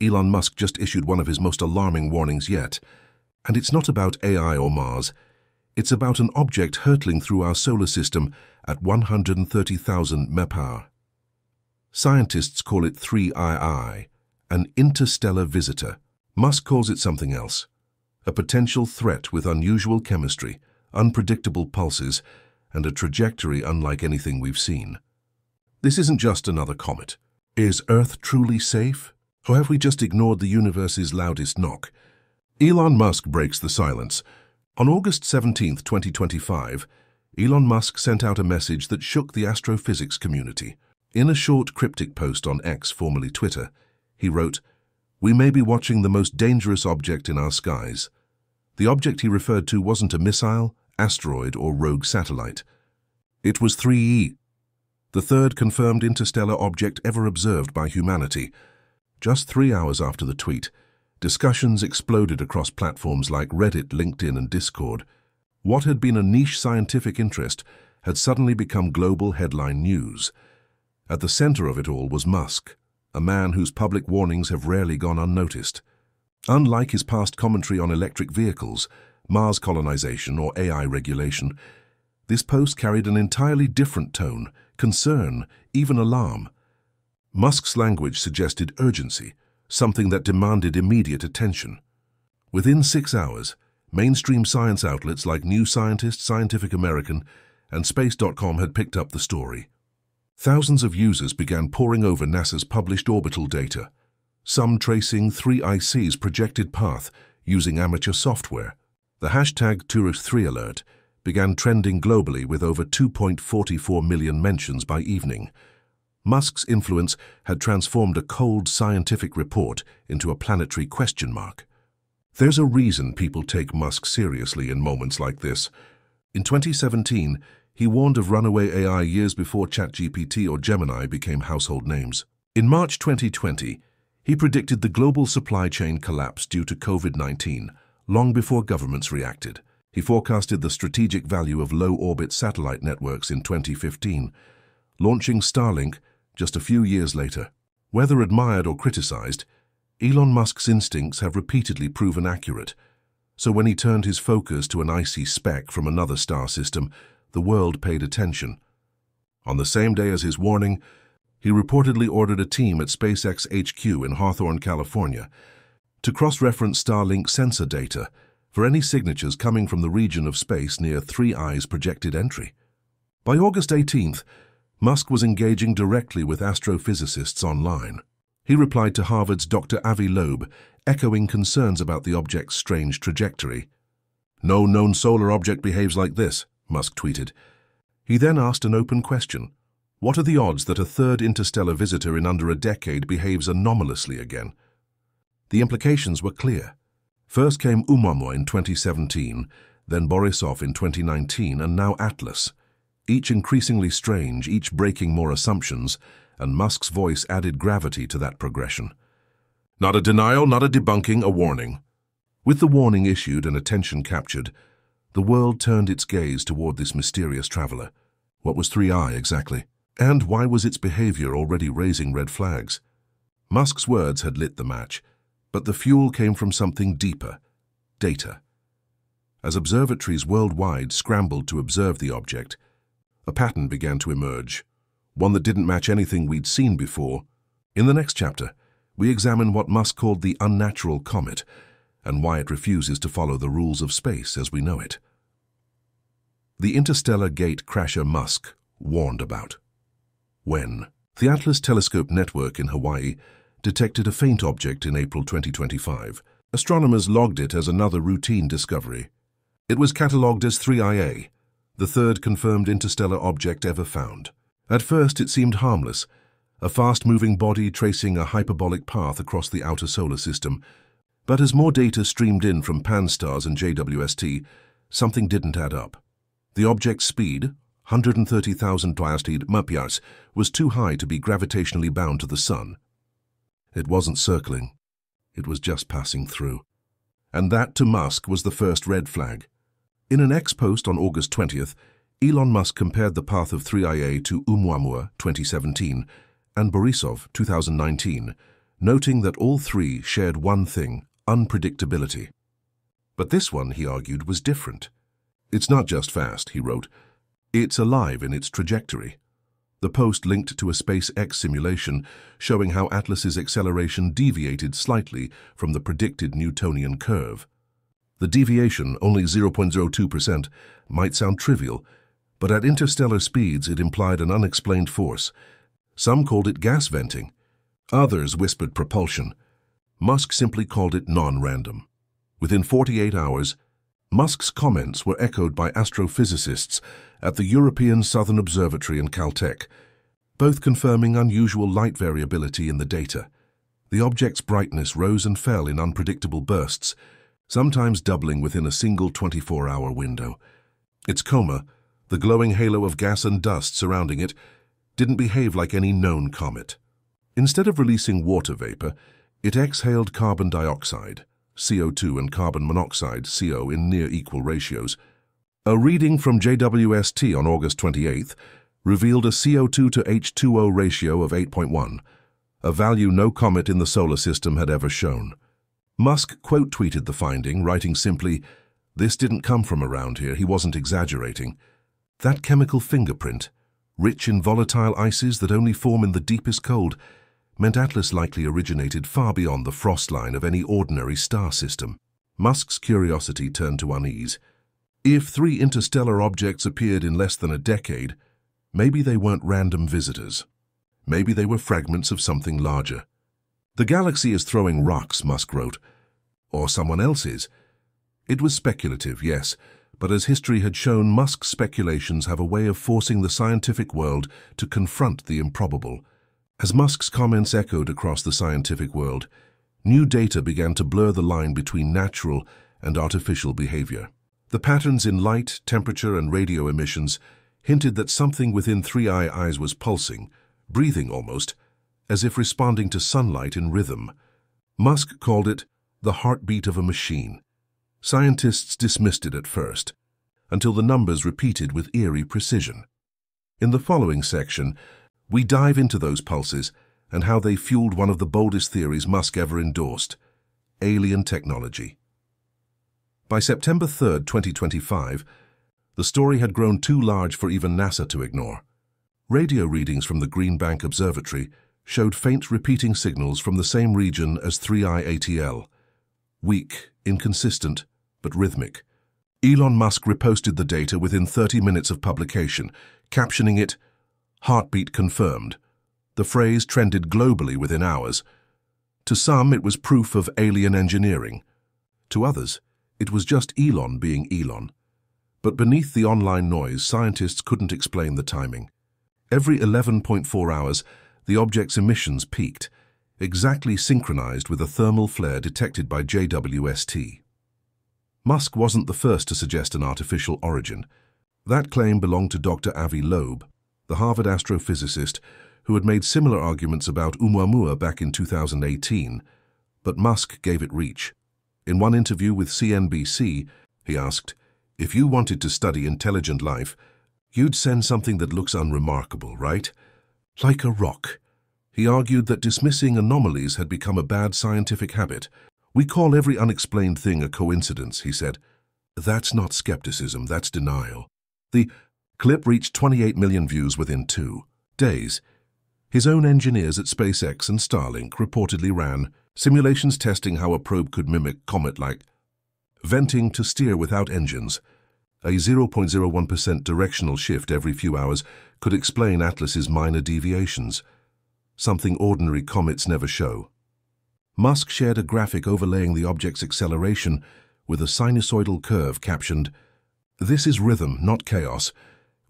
Elon Musk just issued one of his most alarming warnings yet. And it's not about AI or Mars. It's about an object hurtling through our solar system at 130,000 mph. Scientists call it 3II, an interstellar visitor. Musk calls it something else. A potential threat with unusual chemistry, unpredictable pulses, and a trajectory unlike anything we've seen. This isn't just another comet. Is Earth truly safe? Or have we just ignored the universe's loudest knock? Elon Musk breaks the silence. On August 17, 2025, Elon Musk sent out a message that shook the astrophysics community. In a short cryptic post on X, formerly Twitter, he wrote, We may be watching the most dangerous object in our skies. The object he referred to wasn't a missile, asteroid, or rogue satellite. It was 3I, the third confirmed interstellar object ever observed by humanity. Just three hours after the tweet, discussions exploded across platforms like Reddit, LinkedIn, and Discord. What had been a niche scientific interest had suddenly become global headline news. At the center of it all was Musk, a man whose public warnings have rarely gone unnoticed. Unlike his past commentary on electric vehicles, Mars colonization, or AI regulation, this post carried an entirely different tone, concern, even alarm. Musk's language suggested urgency, something that demanded immediate attention. Within six hours, mainstream science outlets like New Scientist, Scientific American, and Space.com had picked up the story. Thousands of users began poring over NASA's published orbital data, some tracing 3IC's projected path using amateur software. The hashtag TOURIST3Alert began trending globally with over 2.44 million mentions by evening. Musk's influence had transformed a cold scientific report into a planetary question mark. There's a reason people take Musk seriously in moments like this. In 2017, he warned of runaway AI years before ChatGPT or Gemini became household names. In March 2020, he predicted the global supply chain collapse due to COVID-19, long before governments reacted. He forecasted the strategic value of low-orbit satellite networks in 2015, launching Starlink just a few years later. Whether admired or criticized, Elon Musk's instincts have repeatedly proven accurate. So when he turned his focus to an icy speck from another star system, the world paid attention. On the same day as his warning, he reportedly ordered a team at SpaceX HQ in Hawthorne, California, to cross-reference Starlink sensor data for any signatures coming from the region of space near 3I's projected entry. By August 18th, Musk was engaging directly with astrophysicists online. He replied to Harvard's Dr. Avi Loeb, echoing concerns about the object's strange trajectory. No known solar object behaves like this, Musk tweeted. He then asked an open question. What are the odds that a third interstellar visitor in under a decade behaves anomalously again? The implications were clear. First came Oumuamua in 2017, then Borisov in 2019, and now Atlas. Each increasingly strange, each breaking more assumptions, and Musk's voice added gravity to that progression. Not a denial, not a debunking, a warning. With the warning issued and attention captured, the world turned its gaze toward this mysterious traveler. What was 3I exactly? And why was its behavior already raising red flags? Musk's words had lit the match, but the fuel came from something deeper, data. As observatories worldwide scrambled to observe the object, a pattern began to emerge, one that didn't match anything we'd seen before. In the next chapter, we examine what Musk called the unnatural comet and why it refuses to follow the rules of space as we know it. The interstellar gate crasher Musk warned about. When? The Atlas Telescope Network in Hawaii detected a faint object in April 2025. Astronomers logged it as another routine discovery. It was catalogued as 3IA, the third confirmed interstellar object ever found. At first it seemed harmless, a fast-moving body tracing a hyperbolic path across the outer solar system. But as more data streamed in from Pan-STARRS and JWST, something didn't add up. The object's speed, 130,000 mph, was too high to be gravitationally bound to the Sun. It wasn't circling. It was just passing through. And that, to Musk, was the first red flag. In an X post on August 20th, Elon Musk compared the path of 3IA to Oumuamua 2017 and Borisov 2019, noting that all three shared one thing, unpredictability. But this one, he argued, was different. It's not just fast, he wrote. It's alive in its trajectory. The post linked to a SpaceX simulation showing how Atlas's acceleration deviated slightly from the predicted Newtonian curve. The deviation, only 0.02%, might sound trivial, but at interstellar speeds it implied an unexplained force. Some called it gas venting. Others whispered propulsion. Musk simply called it non-random. Within 48 hours, Musk's comments were echoed by astrophysicists at the European Southern Observatory and Caltech, both confirming unusual light variability in the data. The object's brightness rose and fell in unpredictable bursts, sometimes doubling within a single 24-hour window. Its coma, the glowing halo of gas and dust surrounding it, didn't behave like any known comet. Instead of releasing water vapor, it exhaled carbon dioxide, CO2 and carbon monoxide, CO, in near equal ratios. A reading from JWST on August 28th revealed a CO2 to H2O ratio of 8.1, a value no comet in the solar system had ever shown. Musk quote-tweeted the finding, writing simply, This didn't come from around here, he wasn't exaggerating. That chemical fingerprint, rich in volatile ices that only form in the deepest cold, meant Atlas likely originated far beyond the frost line of any ordinary star system. Musk's curiosity turned to unease. If three interstellar objects appeared in less than a decade, maybe they weren't random visitors. Maybe they were fragments of something larger. The galaxy is throwing rocks, Musk wrote. Or someone else is. It was speculative, yes, but as history had shown, Musk's speculations have a way of forcing the scientific world to confront the improbable. As Musk's comments echoed across the scientific world, new data began to blur the line between natural and artificial behavior. The patterns in light, temperature, and radio emissions hinted that something within 3I's was pulsing, breathing almost, as if responding to sunlight in rhythm. Musk called it the heartbeat of a machine. Scientists dismissed it at first, until the numbers repeated with eerie precision. In the following section, we dive into those pulses and how they fueled one of the boldest theories Musk ever endorsed, alien technology. By September 3, 2025, the story had grown too large for even NASA to ignore. Radio readings from the Green Bank Observatory showed faint repeating signals from the same region as 3i ATL, weak, inconsistent, but rhythmic. Elon Musk reposted the data within 30 minutes of publication, captioning it, Heartbeat confirmed. The phrase trended globally within hours. To some, it was proof of alien engineering. To others, it was just Elon being Elon. But beneath the online noise, scientists couldn't explain the timing. Every 11.4 hours, the object's emissions peaked, exactly synchronized with a thermal flare detected by JWST. Musk wasn't the first to suggest an artificial origin. That claim belonged to Dr. Avi Loeb, the Harvard astrophysicist who had made similar arguments about Oumuamua back in 2018, but Musk gave it reach. In one interview with CNBC, he asked, if you wanted to study intelligent life, you'd send something that looks unremarkable, right? Like a rock. He argued that dismissing anomalies had become a bad scientific habit. We call every unexplained thing a coincidence, he said. That's not skepticism, that's denial. The Clip reached 28 million views within two days. His own engineers at SpaceX and Starlink reportedly ran simulations testing how a probe could mimic comet-like venting to steer without engines. A 0.01% directional shift every few hours could explain Atlas's minor deviations, something ordinary comets never show. Musk shared a graphic overlaying the object's acceleration with a sinusoidal curve captioned, This is rhythm, not chaos,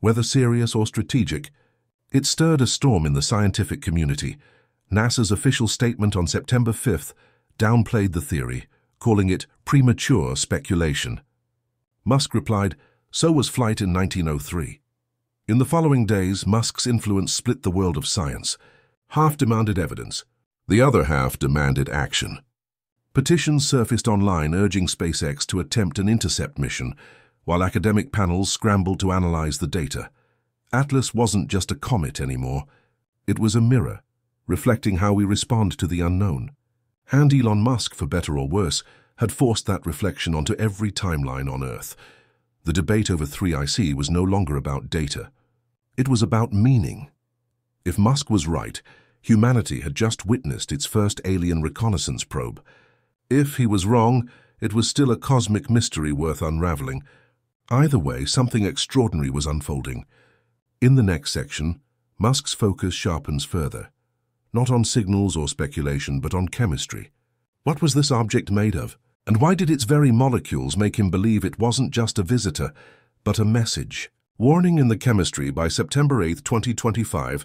whether serious or strategic, it stirred a storm in the scientific community. NASA's official statement on September 5th downplayed the theory, calling it premature speculation. Musk replied, so was flight in 1903. In the following days, Musk's influence split the world of science. Half demanded evidence. The other half demanded action. Petitions surfaced online urging SpaceX to attempt an intercept mission while academic panels scrambled to analyze the data. Atlas wasn't just a comet anymore. It was a mirror, reflecting how we respond to the unknown. And Elon Musk, for better or worse, had forced that reflection onto every timeline on Earth. The debate over 3IC was no longer about data. It was about meaning. If Musk was right, humanity had just witnessed its first alien reconnaissance probe. If he was wrong, it was still a cosmic mystery worth unraveling. Either way, something extraordinary was unfolding. In the next section, Musk's focus sharpens further, not on signals or speculation, but on chemistry. What was this object made of? And why did its very molecules make him believe it wasn't just a visitor, but a message? Warning in the chemistry by September 8, 2025,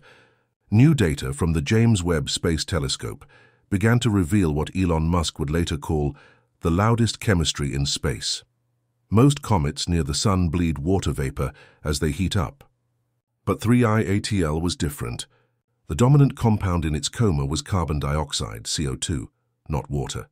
new data from the James Webb Space Telescope began to reveal what Elon Musk would later call the loudest chemistry in space. Most comets near the Sun bleed water vapor as they heat up. But 3I-ATL was different. The dominant compound in its coma was carbon dioxide, CO2, not water.